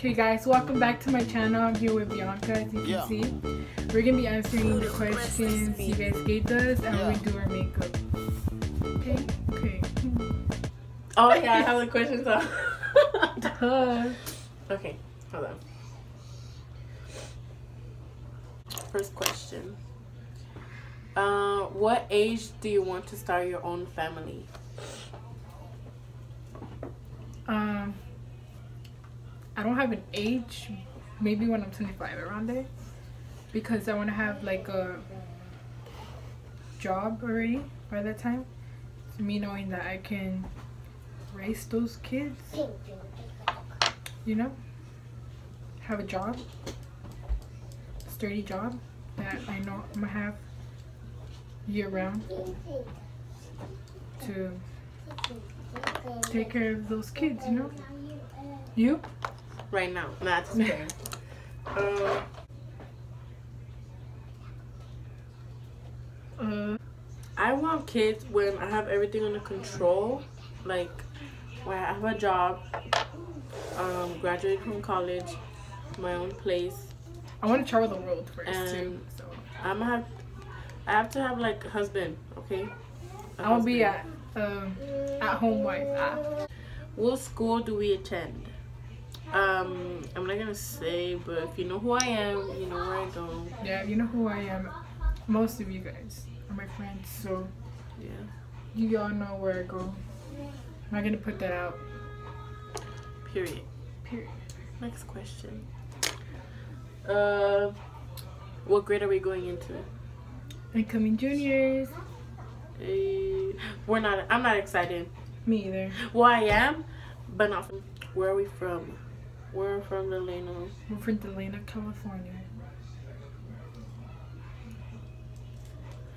Okay guys, welcome back to my channel. I'm here with Bianca, as you Yeah. can see. We're gonna be answering the questions you guys gave us and we're gonna do our makeup. Okay? Okay. Oh yeah, I have the questions up. Duh. okay, hold on. First question. Uh, what age do you want to start your own family? Um I don't have an age, maybe when I'm 25 around there. Because I wanna have like a job already by that time. So me knowing that I can raise those kids, you know? Have a job, sturdy job that I know I'm gonna have year round to take care of those kids, you know? You? Right now, not just kidding. um, I want kids when I have everything under control, like when I have a job, um, graduated from college, my own place. I want to travel the world first too. So I'm gonna have, I have to have like a husband, okay? A I want to be at um at home wife. What school do we attend? Um, I'm not gonna say, but if you know who I am, you know where I go. Yeah, you know who I am. Most of you guys are my friends, so Yeah. you all know where I go. I'm not gonna put that out. Period. Period. Next question. Uh, what grade are we going into? Incoming juniors. Eh, we're not. I'm not excited. Me either. Well, I am, but not. From, where are we from? We're from Delano. We're from Delano, California.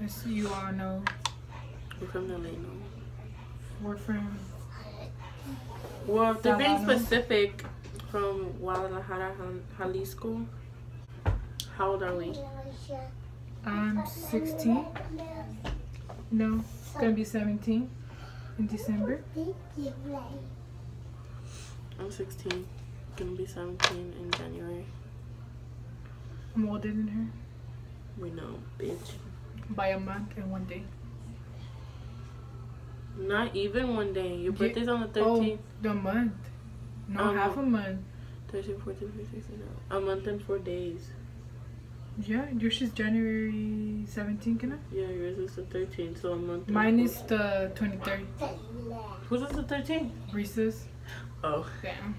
As you all know, We're from Delano. we're from Well, if they're being specific, from Guadalajara, Jal- Jalisco. How old are we? I'm 16. No, it's gonna be 17 in December. I'm 16. Gonna be 17 in January. I'm older than her We know, bitch. by a month and one day. Not even one day. Your birthday's on the 13th. Oh, 13th. the month. No, Um, half a month. 13, 14, 15, 16. A month and four days. Yeah, yours is January 17th, can I? Yeah, yours is the 13th, so a month. and Mine is the 23rd. Whose is the 13th? Reese's. Oh. Damn.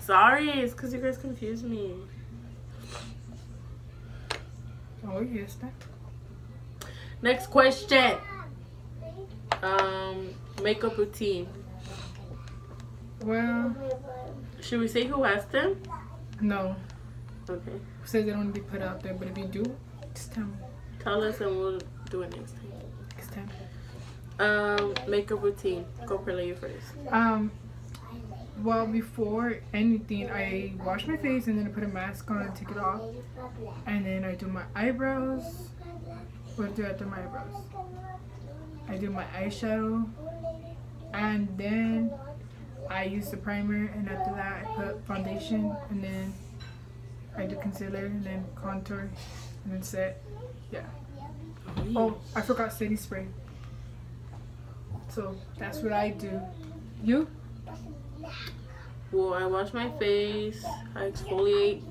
Sorry, it's because you guys confused me. Oh, yes, that. Next question. Um, makeup routine. Well, Should we say who asked them? no. Okay. Who says they don't be put out there, but if you do, just tell me. Tell us and we'll do it next time. Next time. Um, makeup routine. Go Perla, you first. Um, well, before anything, I wash my face and then I put a mask on and take it off. And then I do my eyebrows. What do I do my eyebrows? I do my eyeshadow. And then I use the primer. And after that, I put foundation. And then I do concealer. And then contour. And then set. Yeah. Oh, I forgot setting spray. So that's what I do. You? Well, I wash my face, I exfoliate,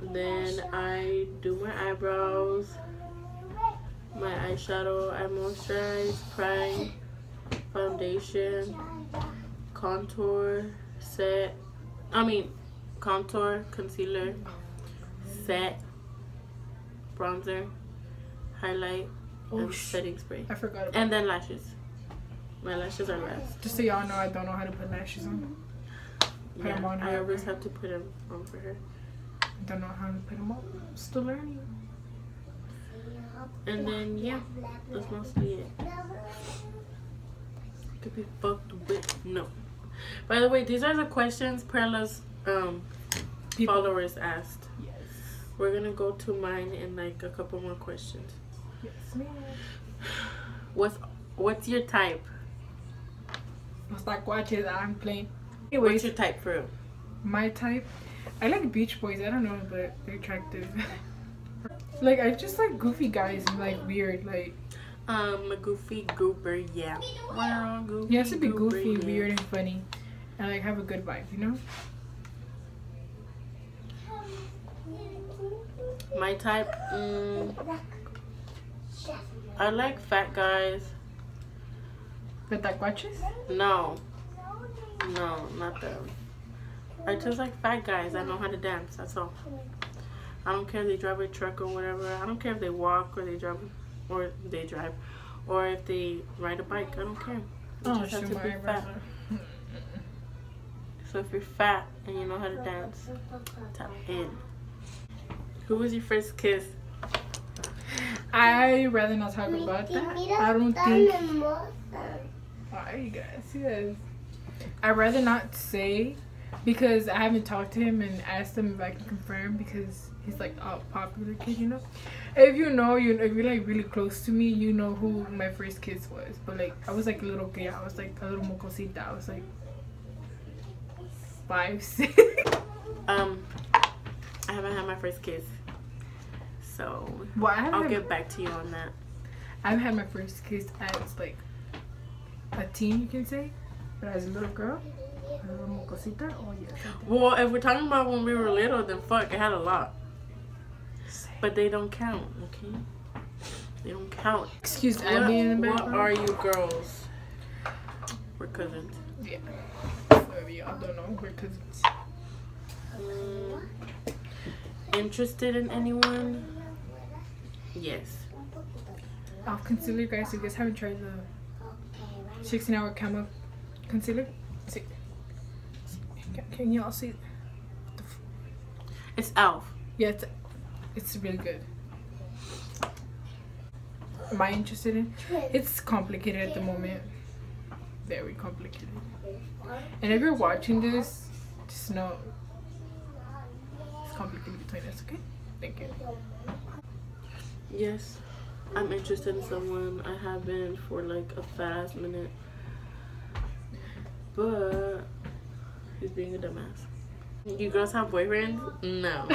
then I do my eyebrows, my eyeshadow, I moisturize, prime, foundation, contour, set, I mean, contour, concealer, set, bronzer, highlight, Oh, and setting spray. I forgot about And then lashes. My lashes are last. Just so y'all know, I don't know how to put lashes on. Put Yeah, on I always have to put them on for her. I don't know how to put them on. I'm Still learning. And then yeah, that's mostly it. To be fucked with no. By the way, these are the questions Perla's um People. followers asked. Yes. We're gonna go to mine in like a couple more questions. Yes, ma'am. What's what's your type? Watches I'm playing. What's your type for real? my type. I like Beach Boys. I don't know, but they're attractive. like I just like goofy guys and like weird, like. Um, a goofy goober, yeah. Wow, goofy. He has to be goober, goofy, yeah. weird, and funny, and like have a good vibe, you know. My type, mm, I like fat guys. The taquaches? No. No, not them. I just like fat guys I know how to dance. That's all. I don't care if they drive a truck or whatever. I don't care if they walk or they drive or they drive or if they ride a bike. I don't care. You oh, just have to be fat. So if you're fat and you know how to dance, tap in. Who was your first kiss? I rather not talk about that. I don't think. Why you guys? Yes. I'd rather not say because I haven't talked to him and asked him if I can confirm because he's like a popular kid, you know. If you know, you if you're like really close to me, you know who my first kiss was. But like I was like a little kid, I was like a little mocosita. I was like five, six. Um, I haven't had my first kiss, so well, I'll get back to you on that. I've had my first kiss as like a teen, you can say, but as a little girl. Well, if we're talking about when we were little, then fuck, I had a lot. But they don't count, okay? They don't count. Excuse me, what, in the What are you girls? We're cousins. Yeah. Sorry, I don't know. We're cousins. Um, interested in anyone? Yes. I'll consider you guys. If you guys haven't tried the 16 hour camo concealer, see. Can y'all see? It's Elf. Yeah, it's, it's really good. Am I interested in? It's complicated at the moment. Very complicated. And if you're watching this, just know it's complicated between us, okay? Thank you. Yes, I'm interested in someone. I have been for like a fast minute. But He's being a dumbass. You girls have boyfriends? No.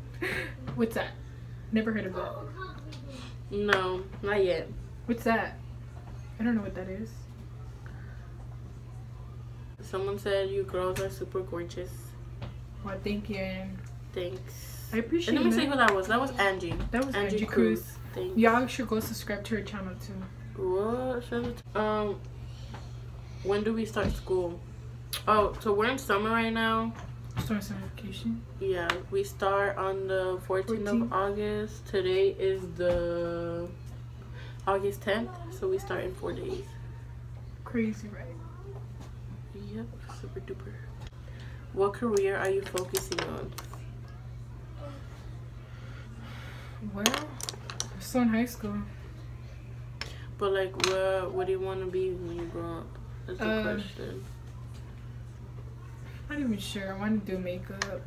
What's that? Never heard of that. No, not yet. What's that? I don't know what that is. Someone said you girls are super gorgeous. Well, thank you. Thanks. I appreciate it. Let me see who that was. That was Angie. That was Angie, Angie Cruz. Cruz. Y'all should go subscribe to her channel too. What? Um, when do we start school? Oh, so we're in summer right now. Start summer vacation. Yeah, we start on the 14th, 14th of August. Today is the August 10th, so we start in four days. Crazy, right? Yep, super duper. What career are you focusing on? Well, still in high school. But like, what what do you want to be when you grow up? That's the uh, question. I'm not even sure. I want to do makeup,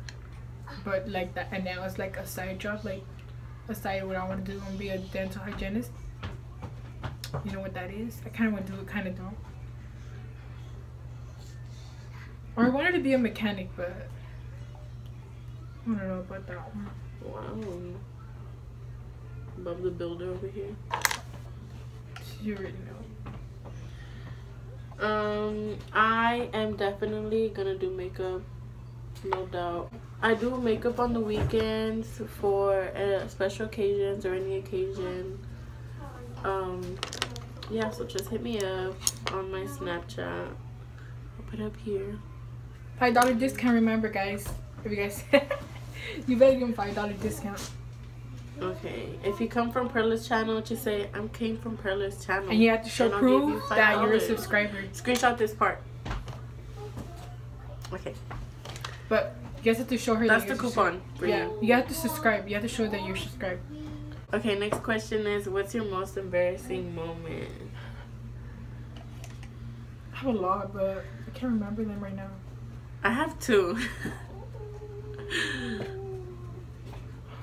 but like that, and now it's like a side job, like a side what I want to do. I want to be a dental hygienist. You know what that is? I kind of want to do it, kind of don't. Or I wanted to be a mechanic, but I don't know about that one. Wow. Bob the Builder over here. You already know. Um, I am definitely gonna do makeup, no doubt. I do makeup on the weekends for uh, special occasions or any occasion. Um, yeah, so just hit me up on my Snapchat. I'll put it up here. Five dollar discount. Remember, guys. If you guys, you better give them five dollar discount. Okay. If you come from Perla's channel, just say I came from Perla's channel. And you have to show proof you that you're a subscriber. Screenshot this part. Okay. But you guys have to show her That's that the coupon. Yeah. You. you have to subscribe. You have to show that you're subscribed. Okay, next question is what's your most embarrassing moment? I have a lot, but I can't remember them right now. I have two.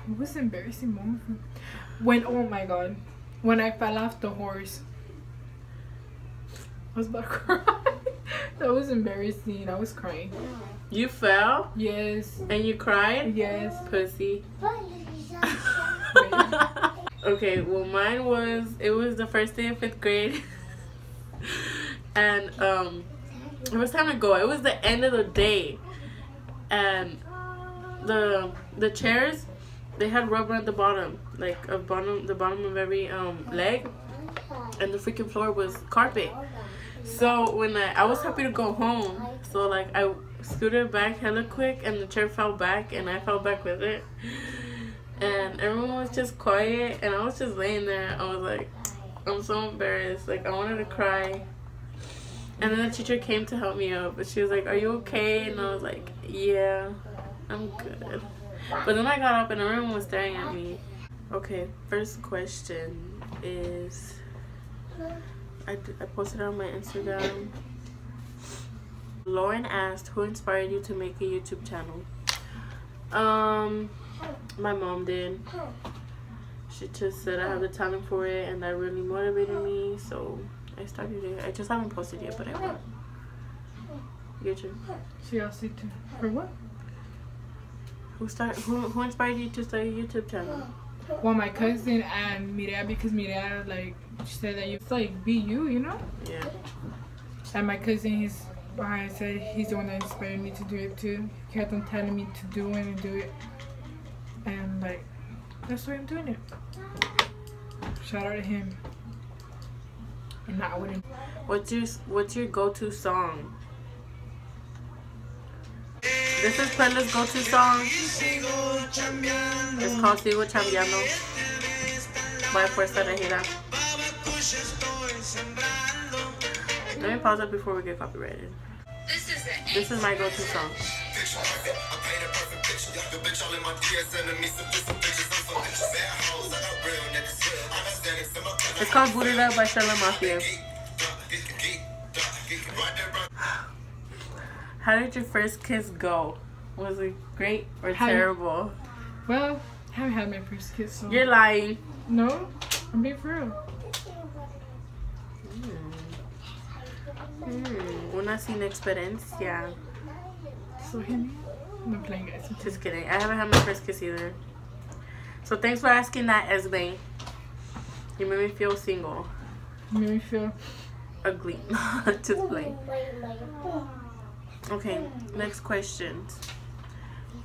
What was embarrassing moment? When oh my god, when I fell off the horse. I was about to cry. that was embarrassing. I was crying. You fell? Yes. And you cried? Yes. Pussy. okay, well mine was it was the first day of fifth grade. and um it was time to go. It was the end of the day. And the the chairs they had rubber at the bottom, like a bottom the bottom of every um leg and the freaking floor was carpet. So when I I was happy to go home, so like I scooted back hella quick and the chair fell back and I fell back with it. And everyone was just quiet and I was just laying there. I was like, I'm so embarrassed. Like I wanted to cry. And then the teacher came to help me up, but she was like, "Are you okay?" And I was like, "Yeah, I'm good." But then I got up and everyone was staring at me. Okay, first question is, I, I posted on my Instagram. Lauren asked, "Who inspired you to make a YouTube channel?" Um, my mom did. She just said I have the talent for it, and that really motivated me. So I started it. I just haven't posted yet, but I will. Your turn. She asked you to. For what? Who start? Who Who inspired you to start a YouTube channel? Well, my cousin and Mireya, because Mireya, like, she said that you, it's like, be you, you know? Yeah. And my cousin, he's, behind said he's the one that inspired me to do it too. He kept on telling me to do it and do it. And, like, that's why I'm doing it. Shout out to him. And I wouldn't. What's your What's your go-to song? This is Perla's go-to song. It's called Sigo Chambeando by Fuerza Regida. Let me pause it before we get copyrighted. This is my go-to song. It's called Booted Up by Shelly Mafia. How did your first kiss go? Was it great or How- terrible? Well, I haven't had my first kiss, so. You're lying. No? I'm being for real. Hmm, una sin experiencia. So hit me. I'm playing, guys. Just kidding. I haven't had my first kiss either. So thanks for asking that, Esme. You made me feel single. You made me feel. Ugly. Just playing. Okay, next question.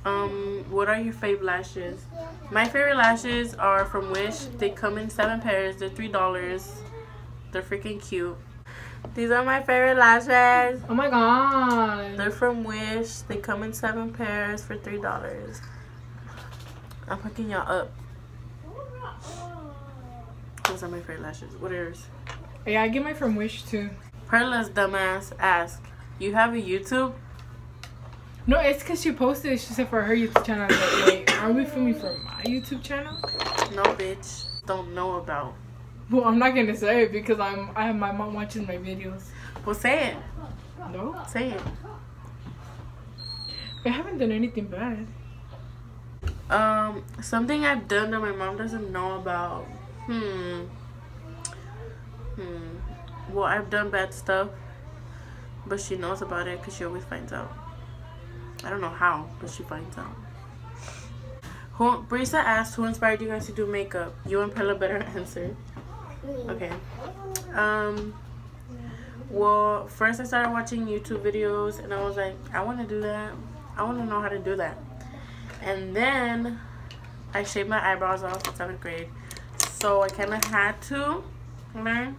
Um, what are your favorite lashes? My favorite lashes are from Wish. They come in seven pairs. They're three dollars. They're freaking cute. These are my favorite lashes. Oh my god. They're from Wish. They come in seven pairs for three dollars. I'm hooking y'all up. Those are my favorite lashes. What are yours? Yeah, I get mine from Wish too. Perla's dumbass asked, "You have a YouTube?" No, it's because she posted it. She said for her YouTube channel. Like, wait, are we filming for my YouTube channel? No, bitch. Don't know about. Well, I'm not gonna say it because I'm I have my mom watching my videos. Well, say it. No, Say it. I haven't done anything bad. Um, something I've done that my mom doesn't know about. Hmm. Hmm. Well, I've done bad stuff, but she knows about it because she always finds out. I don't know how, but she finds out. Who, Brisa asked, who inspired you guys to do makeup? You and Perla better answer. Okay. Um. Well, first I started watching YouTube videos, and I was like, I want to do that. I want to know how to do that. And then I shaved my eyebrows off in seventh grade, so I kind of had to learn.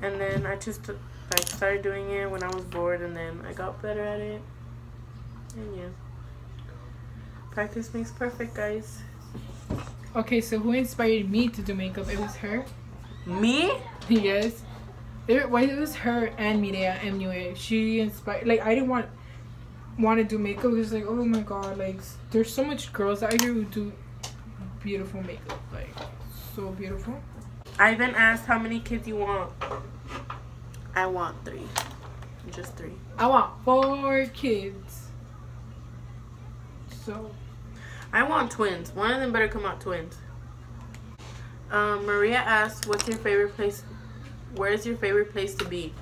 And then I just like started doing it when I was bored, and then I got better at it. And yeah, practice makes perfect, guys. Okay, so who inspired me to do makeup? It was her. Me? yes. It, well, it was her and Mireya MUA. She inspired. Like I didn't want want to do makeup. It's like oh my god, like there's so much girls out here who do beautiful makeup. Like so beautiful. i Ivan asked how many kids you want. I want three. Just three. I want four kids. So I want twins. One of them better come out twins. Um, Maria asked, "What's your favorite place? Where's your favorite place to be?"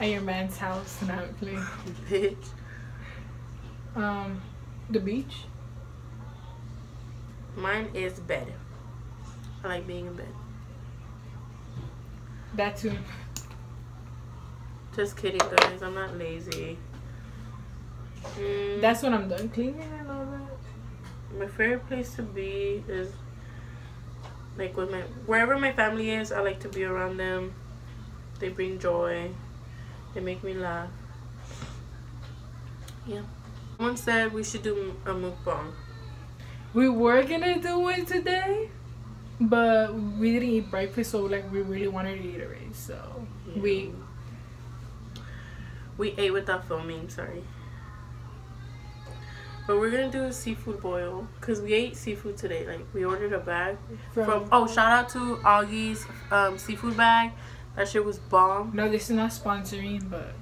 At your man's house, not play. Bitch. Um, the beach. Mine is bed. I like being in bed. That too. Just kidding, guys. I'm not lazy. Mm, That's when I'm done cleaning and all that. my favorite place to be is like with my wherever my family is. I like to be around them. They bring joy. They make me laugh. Yeah. Someone said we should do a mukbang. We were gonna do it today, but we didn't eat breakfast, so like we really wanted to eat already. So we we ate without filming. Sorry. But we're gonna do a seafood boil because we ate seafood today. Like we ordered a bag from, from. Oh, shout out to Auggie's um, seafood bag. That shit was bomb. no, this is not sponsoring, but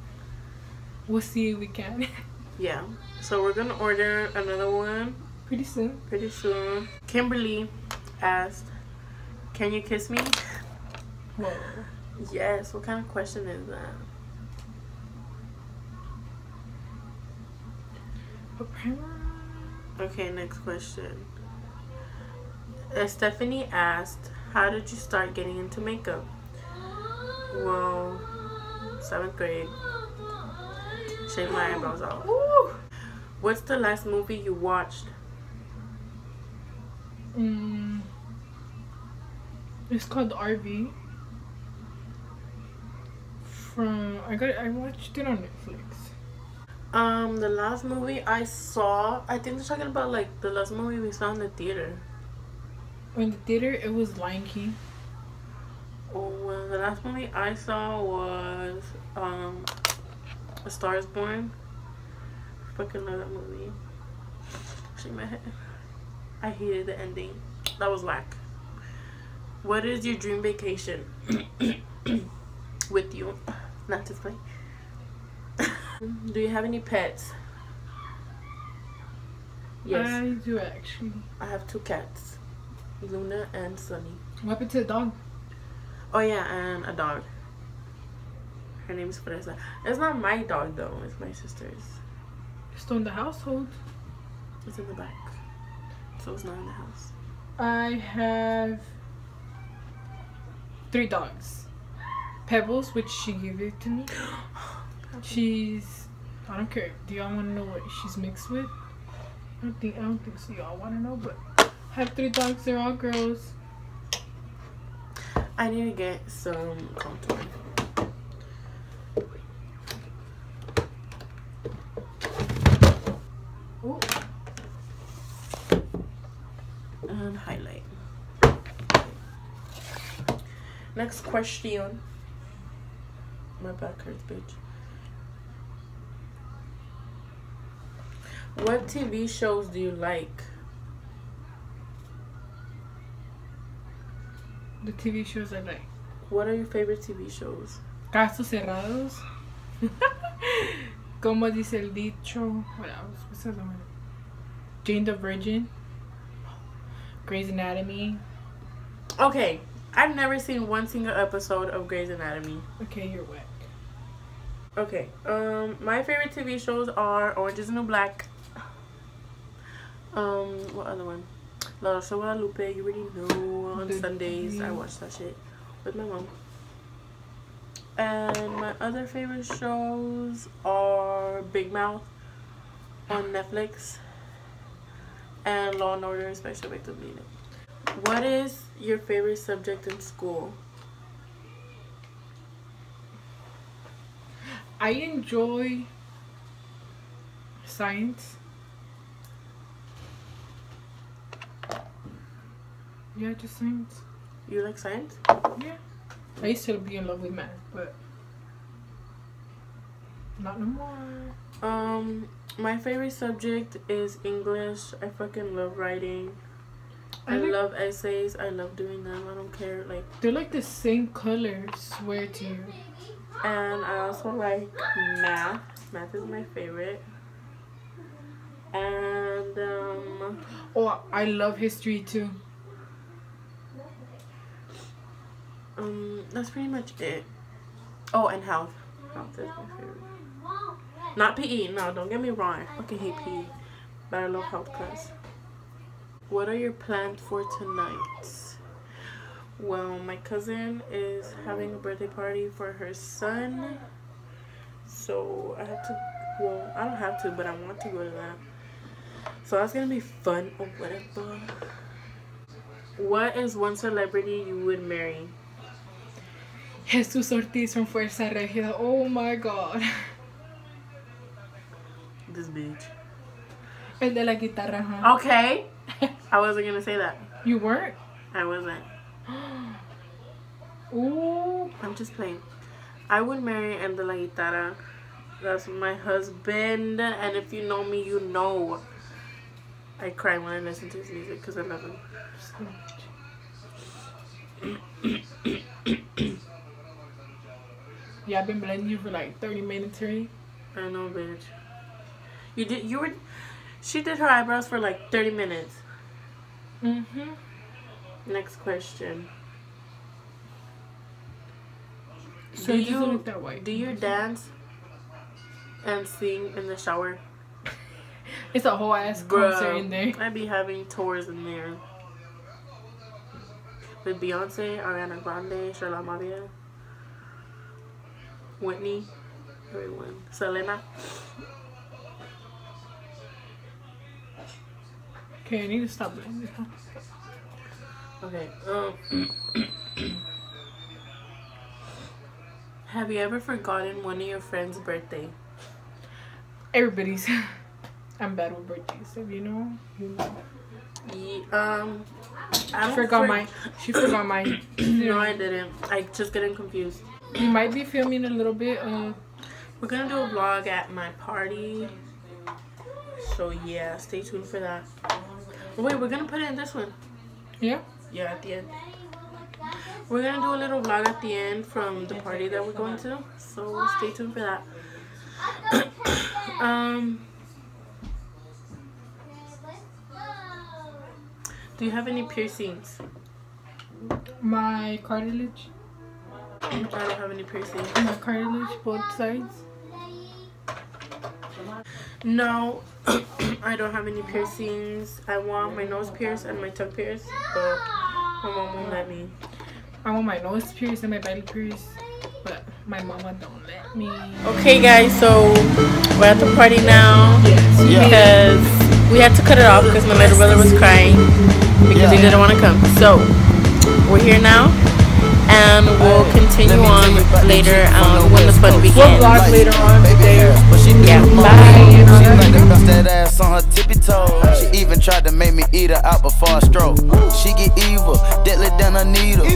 we'll see if we can Yeah. So we're gonna order another one pretty soon. pretty soon. Kimberly asked, "Can you kiss me?" Whoa. Yes. What kind of question is that? Okay, next question. Uh, Stephanie asked, How did you start getting into makeup? Well, seventh grade. Shave my eyebrows off. Ooh. What's the last movie you watched? Mm. It's called RV. From I got it, I watched it on Netflix. Um, the last movie I saw, I think they're talking about like the last movie we saw in the theater. In the theater, it was Lion King. Oh, well, the last movie I saw was um, A Star Is Born. Fucking love that movie. Shake my head. I hated the ending. That was whack. What is your dream vacation? With you, not to play. Do you have any pets? Yes, I do actually. I have two cats, Luna and Sunny. What happened to the dog? Oh yeah, and a dog. Her name is Fresa. It's not my dog though. It's my sister's. Still in the household. It's in the back, so it's not in the house. I have three dogs. Pebbles, which she gave it to me. She's I don't care. Do y'all want to know what she's mixed with? I don't think I don't think so. Y'all want to know, but I have three dogs. They're all girls. I need to get some contour. Ooh. And highlight. Next question. My back hurts, bitch. What TV shows do you like? The TV shows I like. What are your favorite TV shows? Casos cerrados. Como dice el dicho. What else? What's the other one? Jane the Virgin. Grey's Anatomy. Okay, I've never seen one single episode of Grey's Anatomy. Okay, you're whack. Okay, um, my favorite TV shows are Orange is the New Black. Um, what other one? La Rosa Guadalupe, you already know. On Sundays, I watch that shit with my mom. And my other favorite shows are Big Mouth on Netflix and Law and Order Special Victim Unit. What is your favorite subject in school? I enjoy science. Yeah, just science. You like science? Yeah. I used to be in love with math, but not no more. Um, my favorite subject is English. I fucking love writing. I, I like- love essays. I love doing them. I don't care. Like, They're like the same color, swear to you. and I also like math. Math is my favorite. And um, Oh, I love history too. um, that's pretty much it. Oh, and health. Health is my favorite. Not PE. No, don't get me wrong. I fucking hate PE. But I love health class. What are your plans for tonight? Well, my cousin is having a birthday party for her son. So I have to, well, I don't have to, but I want to go to that. So that's gonna be fun or whatever. What is one celebrity you would marry? Jesus Ortiz from Fuerza Regida. Oh my god. This bitch. El de la guitarra, huh? Okay. I wasn't gonna say that. You weren't? I wasn't. Ooh. I'm just playing. I would marry El de la Guitarra. That's my husband. And if you know me, you know I cry when I listen to his music because I love him. yeah, I've been blending you for like 30 minutes already. I know, bitch. You did. You were. She did her eyebrows for like 30 minutes. Mm-hmm. Next question. So do you look that white. do you dance and sing in the shower? It's a whole ass concert in there. I'd be having tours in there with Beyonce, Ariana Grande, Charlotte Maria, Whitney, everyone, Selena. Okay, I need to stop blending. Okay. Um. have you ever forgotten one of your friend's birthday? Everybody's. I'm bad with birthdays. If you know, you know. Ye- um. I Forgot for- mine. She forgot mine. No, I didn't. I just getting confused. We might be filming a little bit. Uh, We're gonna do a vlog at my party. So yeah, stay tuned for that. Wait, we're gonna put it in this one. yeah. Yeah, at the end. We're gonna do a little vlog at the end from the party that we're going to. So stay tuned for that. um Do you have any piercings? My cartilage. I don't have any piercings. My cartilage, both sides. No, I don't have any piercings. I want my nose pierced and my tongue pierced, but my mom won't let me. I want my nose pierced and my belly pierced, but my mama don't let me. Okay, guys, so we're at the party now Yes. because we had to cut it off because my little brother was crying because he didn't want to come. So we're here now, and we'll continue on later um, when the fun We'll begins. vlog later on today. Yeah, Bye. bye. And She like to stuff. bounce ass on her tippy toes. She even tried to make me eat her out before a stroke. She get evil, deadly than a needle.